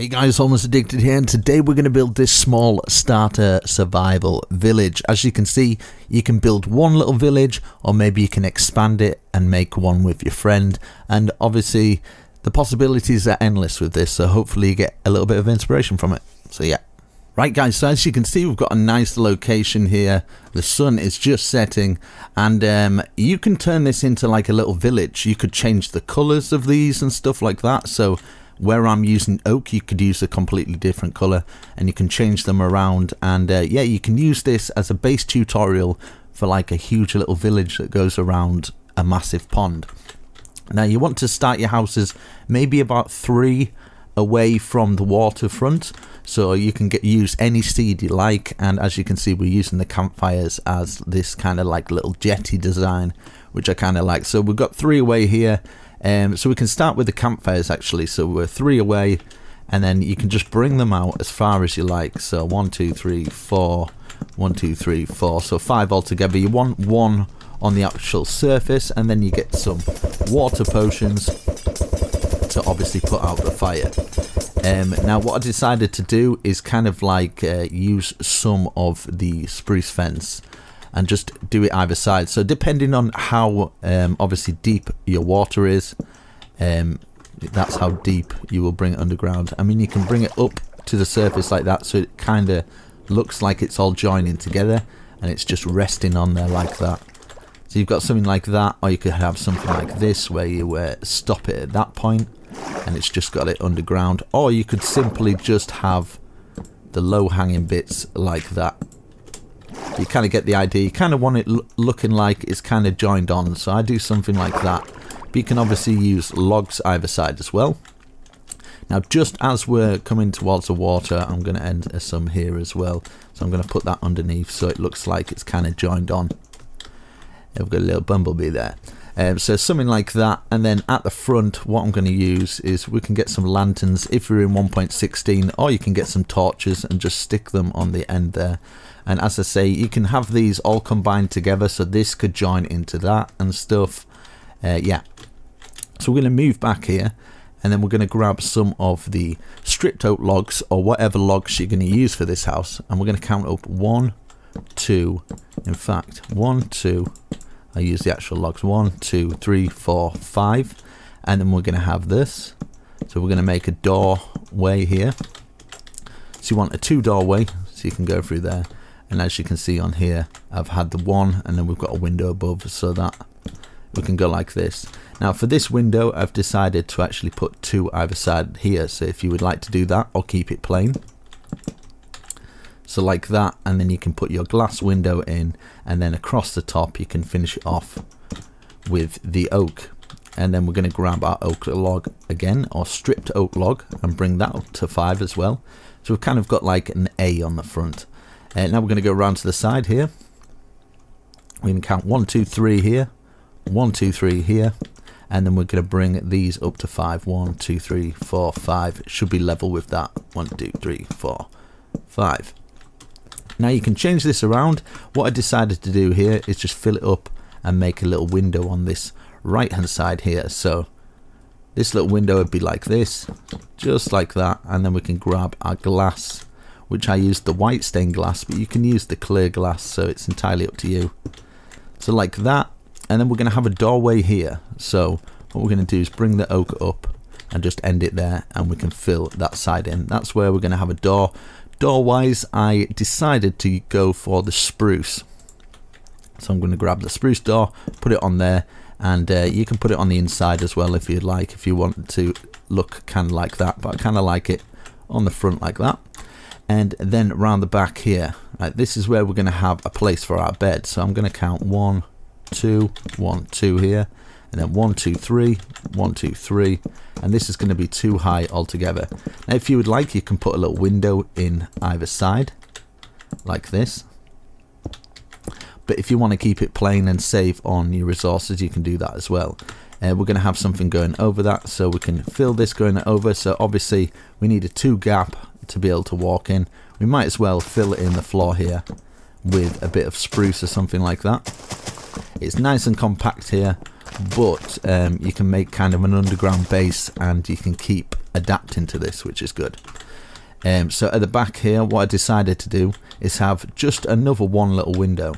Hey guys, Almost Addicted here, and today we're going to build this small starter survival village. As you can see, you can build one little village, or maybe you can expand it and make one with your friend. And obviously, the possibilities are endless with this, so hopefully you get a little bit of inspiration from it. So yeah. Right guys, so as you can see we've got a nice location here. The sun is just setting and um, you can turn this into like a little village. You could change the colours of these and stuff like that. So where I'm using oak you could use a completely different color and you can change them around. And uh, yeah you can use this as a base tutorial for like a huge little village that goes around a massive pond. Now you want to start your houses maybe about three away from the waterfront. So you can get use any seed you like. And as you can see we're using the campfires as this kind of like little jetty design which I kind of like. So we've got three away here um, so we can start with the campfires actually. So we're three away, and then you can just bring them out as far as you like. So one, two, three, four, one, two, three, four. So five altogether. You want one on the actual surface, and then you get some water potions to obviously put out the fire. Um, now what I decided to do is kind of like uh, use some of the spruce fence and just do it either side. So depending on how um, obviously deep your water is, um, that's how deep you will bring it underground. I mean, you can bring it up to the surface like that, so it kind of looks like it's all joining together, and it's just resting on there like that. So you've got something like that, or you could have something like this, where you uh, stop it at that point, and it's just got it underground. Or you could simply just have the low-hanging bits like that you kind of get the idea. You kind of want it looking like it's kind of joined on. So I do something like that. But you can obviously use logs either side as well. Now just as we're coming towards the water, I'm going to end some here as well. So I'm going to put that underneath so it looks like it's kind of joined on. We've got a little bumblebee there. Um, so something like that. And then at the front what I'm going to use is we can get some lanterns if you're in 1.16 or you can get some torches and just stick them on the end there. And as I say you can have these all combined together so this could join into that and stuff. Uh, yeah. So we're going to move back here and then we're going to grab some of the stripped oak logs or whatever logs you're going to use for this house. And we're going to count up one two in fact one two I use the actual logs. One two three four five. And then we're going to have this. So we're going to make a doorway here. So you want a two doorway so you can go through there. And as you can see on here I've had the one and then we've got a window above so that we can go like this. Now for this window I've decided to actually put two either side here. So if you would like to do that or keep it plain so like that and then you can put your glass window in and then across the top you can finish it off with the oak and then we're going to grab our oak log again or stripped oak log and bring that up to five as well so we've kind of got like an A on the front uh, now we're going to go around to the side here. We can count one, two, three here, one, two, three here, and then we're going to bring these up to five. One, two, three, four, five. Should be level with that. One, two, three, four, five. Now you can change this around. What I decided to do here is just fill it up and make a little window on this right hand side here. So this little window would be like this, just like that, and then we can grab our glass which I used the white stained glass, but you can use the clear glass, so it's entirely up to you. So like that, and then we're going to have a doorway here. So what we're going to do is bring the oak up and just end it there, and we can fill that side in. That's where we're going to have a door. Door-wise, I decided to go for the spruce. So I'm going to grab the spruce door, put it on there, and uh, you can put it on the inside as well if you'd like, if you want to look kind of like that. But I kind of like it on the front like that and then around the back here right, this is where we're going to have a place for our bed so I'm going to count one two one two here and then one two three one two three and this is going to be too high altogether now if you would like you can put a little window in either side like this but if you want to keep it plain and save on your resources you can do that as well uh, we're going to have something going over that so we can fill this going over so obviously we need a two gap to be able to walk in. We might as well fill it in the floor here with a bit of spruce or something like that. It's nice and compact here. But um, you can make kind of an underground base and you can keep adapting to this which is good. Um, so at the back here what I decided to do is have just another one little window.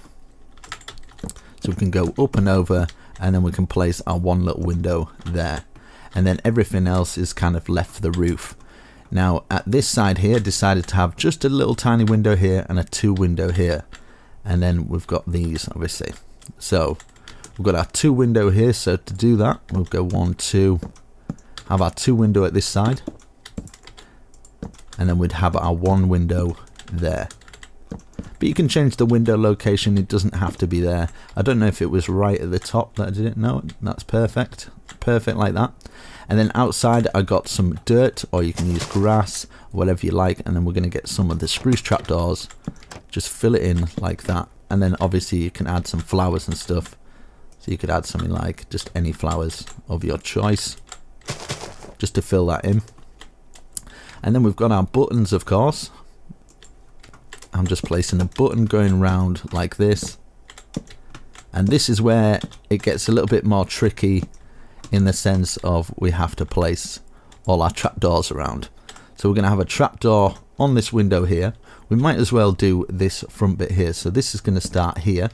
So we can go up and over and then we can place our one little window there. And then everything else is kind of left for the roof. Now at this side here decided to have just a little tiny window here and a two window here. And then we've got these obviously. So we've got our two window here so to do that we'll go one two have our two window at this side. And then we'd have our one window there. But you can change the window location it doesn't have to be there. I don't know if it was right at the top that I didn't know that's perfect. Perfect like that. And then outside I got some dirt or you can use grass whatever you like. And then we're going to get some of the spruce trapdoors. Just fill it in like that. And then obviously you can add some flowers and stuff so you could add something like just any flowers of your choice just to fill that in. And then we've got our buttons of course. I'm just placing a button going round like this. And this is where it gets a little bit more tricky in the sense of we have to place all our trapdoors around. So we're going to have a trapdoor on this window here. We might as well do this front bit here. So this is going to start here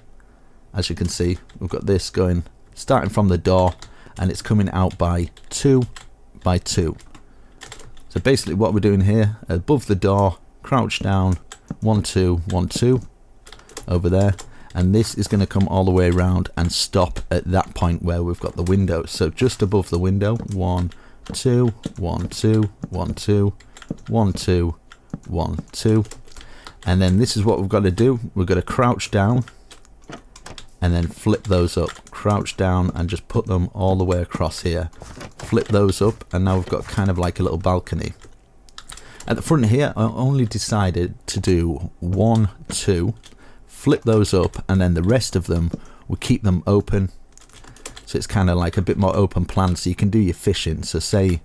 as you can see we've got this going starting from the door and it's coming out by two by two. So basically what we're doing here above the door crouch down one two one two over there. And this is going to come all the way around and stop at that point where we've got the window. So just above the window one two one two one two one two one two. And then this is what we've got to do. We've got to crouch down and then flip those up crouch down and just put them all the way across here. Flip those up and now we've got kind of like a little balcony. At the front here I only decided to do one two flip those up and then the rest of them we keep them open. So it's kind of like a bit more open plan so you can do your fishing. So say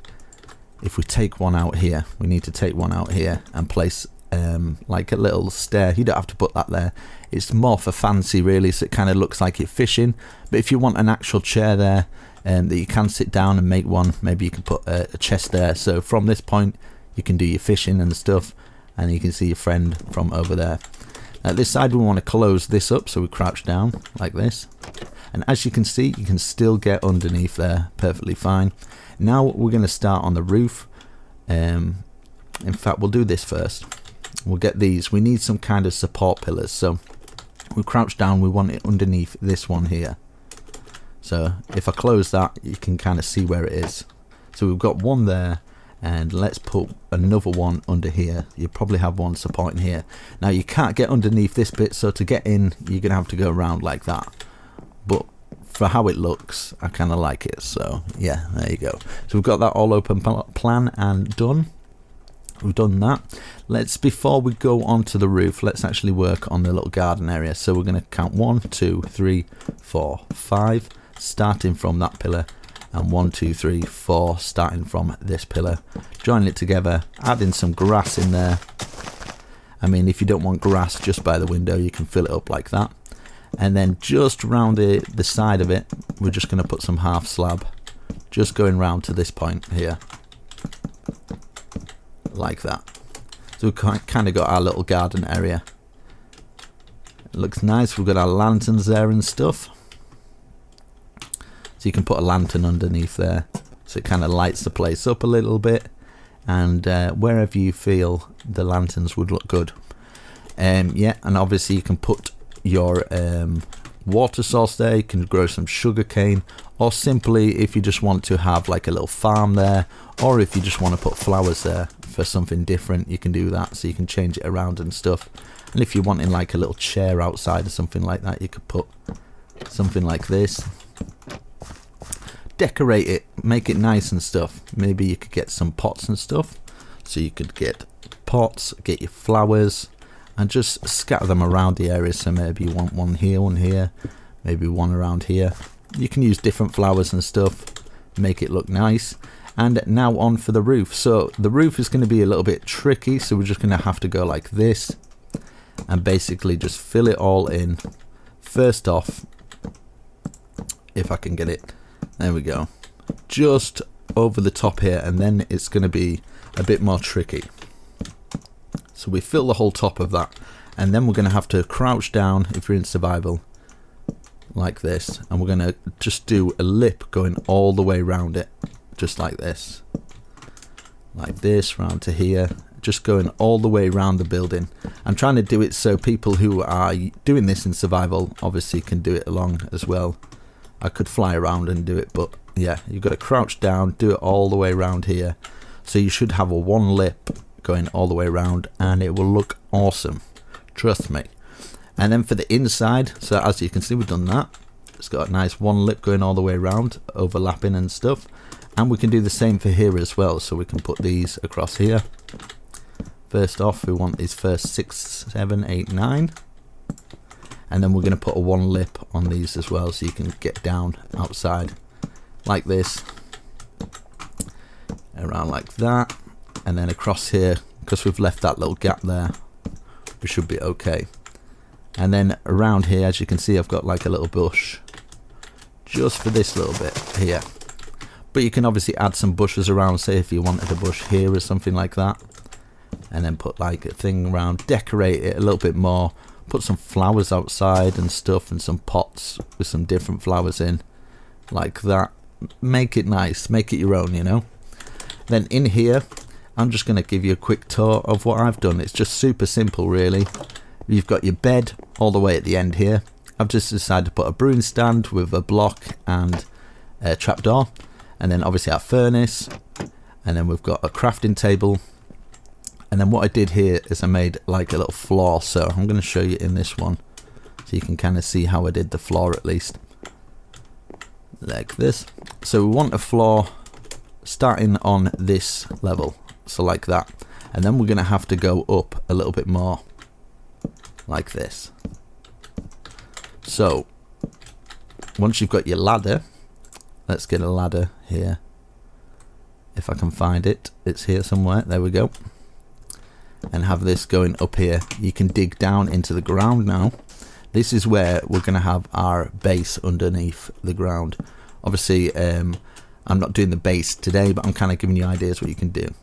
if we take one out here we need to take one out here and place um, like a little stair. You don't have to put that there. It's more for fancy really, so it kind of looks like you're fishing. But if you want an actual chair there um, that you can sit down and make one, maybe you can put a, a chest there. So from this point, you can do your fishing and stuff, and you can see your friend from over there. At this side, we want to close this up, so we crouch down like this. And as you can see, you can still get underneath there perfectly fine. Now we're going to start on the roof. Um, in fact, we'll do this first we'll get these. We need some kind of support pillars. So we crouch down. We want it underneath this one here. So if I close that you can kind of see where it is. So we've got one there and let's put another one under here. You probably have one supporting here. Now you can't get underneath this bit so to get in you're gonna have to go around like that. But for how it looks I kind of like it. So yeah there you go. So we've got that all open plan and done we've done that. Let's before we go onto the roof let's actually work on the little garden area. So we're going to count one two three four five starting from that pillar and one two three four starting from this pillar. Joining it together adding some grass in there. I mean if you don't want grass just by the window you can fill it up like that. And then just round the, the side of it we're just going to put some half slab just going round to this point here like that. So we've kind of got our little garden area. It looks nice. We've got our lanterns there and stuff. So you can put a lantern underneath there. So it kind of lights the place up a little bit. And uh, wherever you feel the lanterns would look good. Um, yeah, and obviously you can put your um, water source there. You can grow some sugar cane. Or simply if you just want to have like a little farm there. Or if you just want to put flowers there for something different you can do that so you can change it around and stuff. And if you're wanting like a little chair outside or something like that you could put something like this. Decorate it make it nice and stuff. Maybe you could get some pots and stuff. So you could get pots get your flowers and just scatter them around the area. So maybe you want one here one here maybe one around here. You can use different flowers and stuff make it look nice and now on for the roof so the roof is going to be a little bit tricky so we're just going to have to go like this and basically just fill it all in first off if I can get it There we go. Just over the top here and then it's going to be a bit more tricky. So we fill the whole top of that and then we're going to have to crouch down if you're in survival like this and we're going to just do a lip going all the way around it just like this. Like this round to here. Just going all the way around the building. I'm trying to do it so people who are doing this in survival obviously can do it along as well. I could fly around and do it but yeah you've got to crouch down do it all the way around here. So you should have a one lip going all the way around and it will look awesome. Trust me. And then for the inside so as you can see we've done that. It's got a nice one lip going all the way around overlapping and stuff and we can do the same for here as well. So we can put these across here. First off we want these first six seven eight nine. And then we're going to put a one lip on these as well so you can get down outside like this around like that. And then across here because we've left that little gap there we should be okay. And then around here as you can see I've got like a little bush just for this little bit here but you can obviously add some bushes around say if you wanted a bush here or something like that. And then put like a thing around decorate it a little bit more. Put some flowers outside and stuff and some pots with some different flowers in like that. Make it nice. Make it your own you know? Then in here I'm just going to give you a quick tour of what I've done. It's just super simple really. You've got your bed all the way at the end here. I've just decided to put a brewing stand with a block and a trapdoor and then obviously our furnace and then we've got a crafting table. And then what I did here is I made like a little floor. So I'm going to show you in this one so you can kind of see how I did the floor at least. Like this. So we want a floor starting on this level so like that. And then we're going to have to go up a little bit more like this. So once you've got your ladder let's get a ladder here. If I can find it it's here somewhere. There we go. And have this going up here. You can dig down into the ground now. This is where we're going to have our base underneath the ground. Obviously um, I'm not doing the base today but I'm kind of giving you ideas what you can do.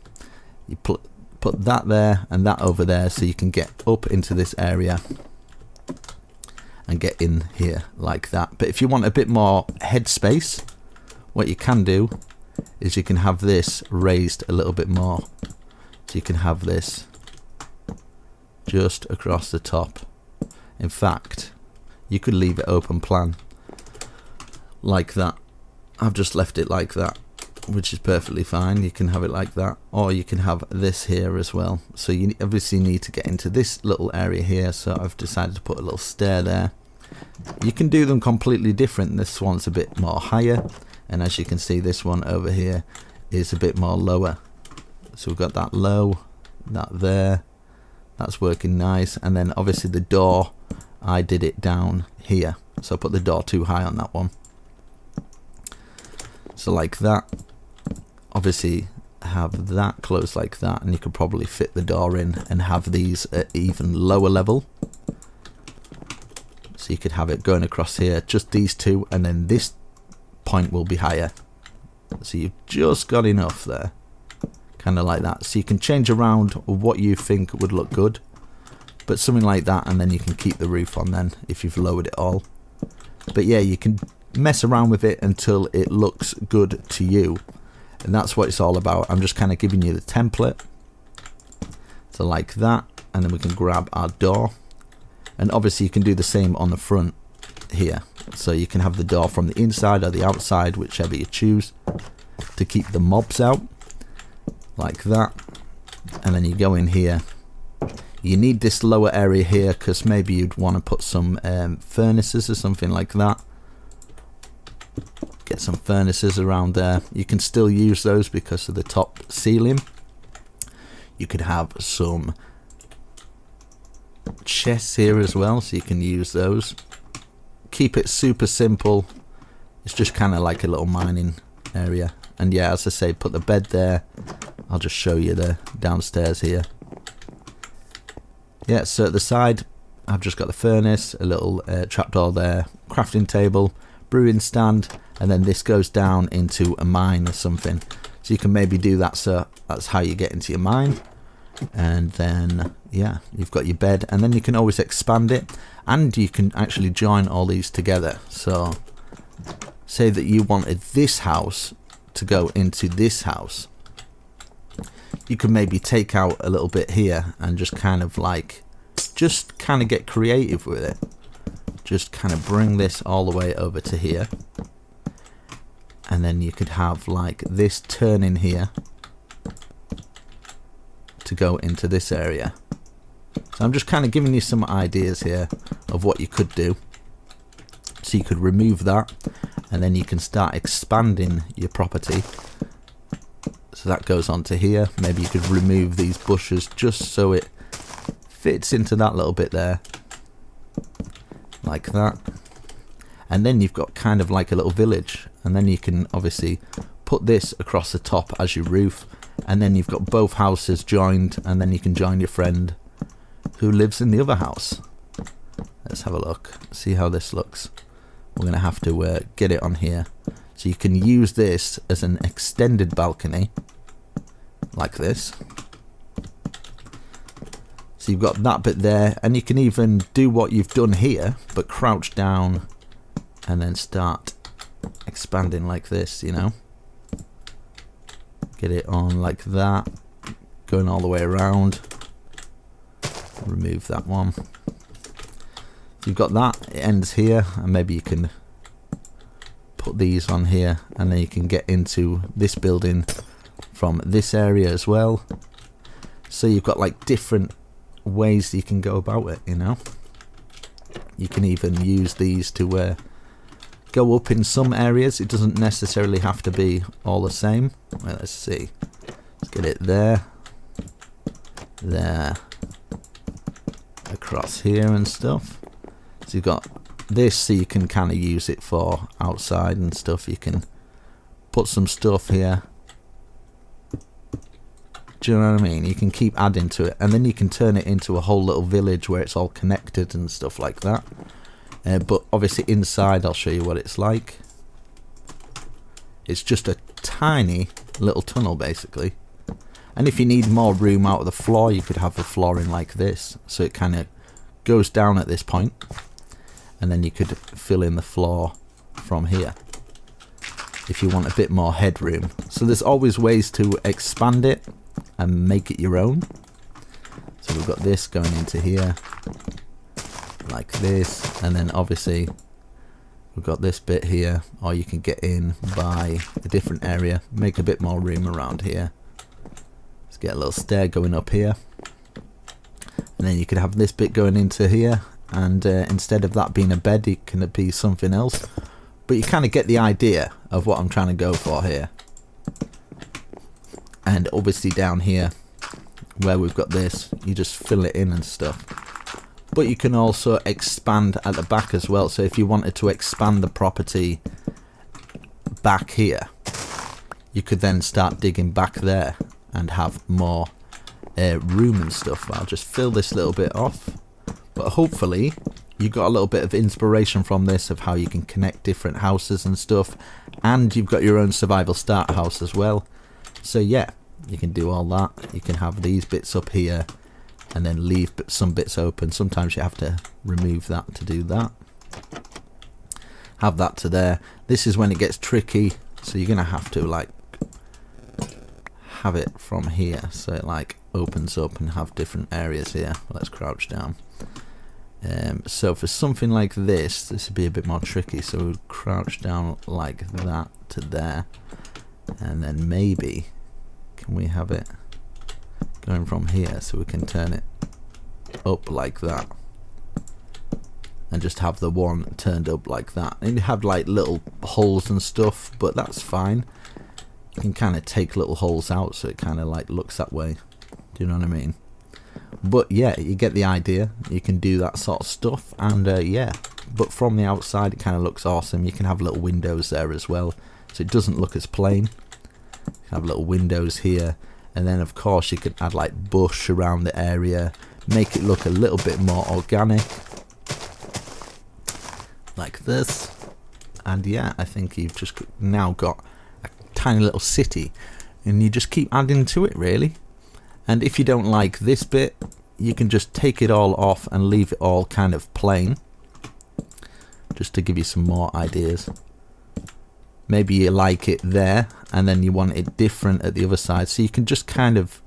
You put put that there and that over there so you can get up into this area and get in here like that. But if you want a bit more headspace what you can do is you can have this raised a little bit more. So you can have this just across the top. In fact you could leave it open plan like that. I've just left it like that which is perfectly fine. You can have it like that. Or you can have this here as well. So you obviously need to get into this little area here. So I've decided to put a little stair there. You can do them completely different. This one's a bit more higher and as you can see this one over here is a bit more lower. So we've got that low that there. That's working nice. And then obviously the door I did it down here. So I put the door too high on that one. So like that. Obviously have that close like that and you could probably fit the door in and have these at even lower level. So you could have it going across here just these two and then this point will be higher. So you've just got enough there. Kind of like that. So you can change around what you think would look good. But something like that and then you can keep the roof on then if you've lowered it all. But yeah you can mess around with it until it looks good to you. And that's what it's all about. I'm just kind of giving you the template. So like that and then we can grab our door. And obviously you can do the same on the front here so you can have the door from the inside or the outside whichever you choose to keep the mobs out like that. And then you go in here. You need this lower area here because maybe you'd want to put some um, furnaces or something like that. Get some furnaces around there. You can still use those because of the top ceiling. You could have some chests here as well so you can use those keep it super simple. It's just kind of like a little mining area. And yeah as I say put the bed there. I'll just show you the downstairs here. Yeah, so at the side, I've just got the furnace, a little uh, trapdoor there, crafting table, brewing stand, and then this goes down into a mine or something. So you can maybe do that so that's how you get into your mine. And then yeah you've got your bed and then you can always expand it and you can actually join all these together. So say that you wanted this house to go into this house. You could maybe take out a little bit here and just kind of like just kind of get creative with it. Just kind of bring this all the way over to here. And then you could have like this turn in here to go into this area so I'm just kind of giving you some ideas here of what you could do. So you could remove that and then you can start expanding your property. So that goes onto here. Maybe you could remove these bushes just so it fits into that little bit there like that. And then you've got kind of like a little village and then you can obviously put this across the top as your roof and then you've got both houses joined and then you can join your friend who lives in the other house. Let's have a look see how this looks. We're gonna have to uh, get it on here. So you can use this as an extended balcony like this. So you've got that bit there and you can even do what you've done here but crouch down and then start expanding like this you know? Get it on like that going all the way around remove that one. You've got that it ends here and maybe you can put these on here and then you can get into this building from this area as well. So you've got like different ways you can go about it you know? You can even use these to uh, go up in some areas. It doesn't necessarily have to be all the same. Well, let's see. Let's get it there. There across here and stuff so you've got this so you can kind of use it for outside and stuff you can put some stuff here do you know what I mean? You can keep adding to it and then you can turn it into a whole little village where it's all connected and stuff like that. Uh, but obviously inside I'll show you what it's like. It's just a tiny little tunnel basically. And if you need more room out of the floor you could have the flooring like this. So it kind of goes down at this point and then you could fill in the floor from here if you want a bit more headroom. So there's always ways to expand it and make it your own. So we've got this going into here like this and then obviously we've got this bit here or you can get in by a different area make a bit more room around here let's get a little stair going up here and then you could have this bit going into here and uh, instead of that being a bed it can be something else. But you kind of get the idea of what I'm trying to go for here. And obviously down here where we've got this you just fill it in and stuff. But you can also expand at the back as well. So if you wanted to expand the property back here you could then start digging back there and have more uh, room and stuff I'll just fill this little bit off. But hopefully you got a little bit of inspiration from this of how you can connect different houses and stuff. And you've got your own survival start house as well. So yeah you can do all that. You can have these bits up here and then leave some bits open. Sometimes you have to remove that to do that. Have that to there. This is when it gets tricky so you're gonna have to like have it from here. So it like opens up and have different areas here. Let's crouch down. Um, so for something like this this would be a bit more tricky. So we'll crouch down like that to there. And then maybe can we have it going from here so we can turn it up like that? And just have the one turned up like that. And you have like little holes and stuff but that's fine. You can kind of take little holes out so it kind of like looks that way you know what I mean? But yeah you get the idea. You can do that sort of stuff and uh, yeah. But from the outside it kind of looks awesome. You can have little windows there as well so it doesn't look as plain. Have little windows here and then of course you can add like bush around the area make it look a little bit more organic. Like this. And yeah I think you've just now got a tiny little city and you just keep adding to it really and if you don't like this bit you can just take it all off and leave it all kind of plain. Just to give you some more ideas. Maybe you like it there and then you want it different at the other side. So you can just kind of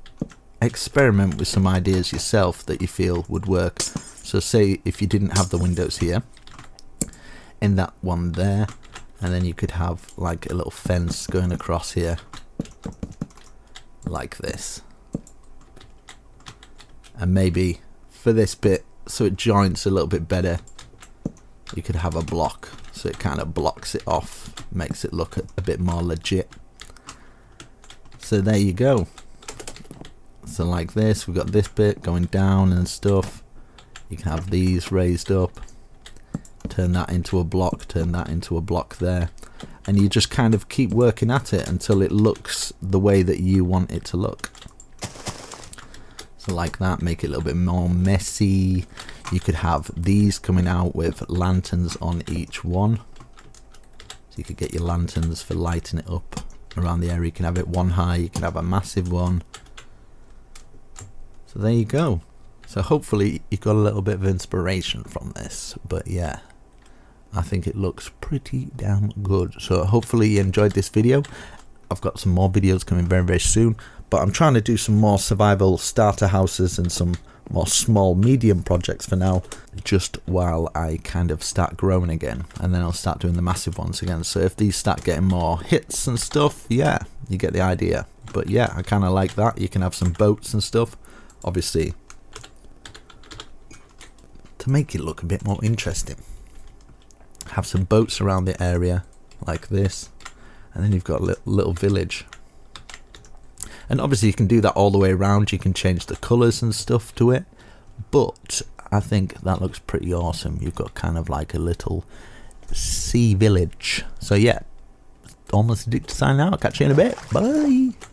experiment with some ideas yourself that you feel would work. So say if you didn't have the windows here in that one there and then you could have like a little fence going across here like this and maybe for this bit so it joints a little bit better you could have a block. So it kind of blocks it off makes it look a, bit more legit. So there you go. So like this we've got this bit going down and stuff. You can have these raised up. Turn that into a block turn that into a block there. And you just kind of keep working at it until it looks the way that you want it to look like that make it a little bit more messy you could have these coming out with lanterns on each one so you could get your lanterns for lighting it up around the area you can have it one high you can have a massive one so there you go so hopefully you got a little bit of inspiration from this but yeah I think it looks pretty damn good. So hopefully you enjoyed this video. I've got some more videos coming very, very soon. But I'm trying to do some more survival starter houses and some more small, medium projects for now. Just while I kind of start growing again. And then I'll start doing the massive ones again. So if these start getting more hits and stuff, yeah, you get the idea. But yeah, I kind of like that. You can have some boats and stuff. Obviously, to make it look a bit more interesting have some boats around the area like this and then you've got a little village and obviously you can do that all the way around. You can change the colors and stuff to it. But I think that looks pretty awesome. You've got kind of like a little sea village. So yeah almost addicted sign out. Catch you in a bit. Bye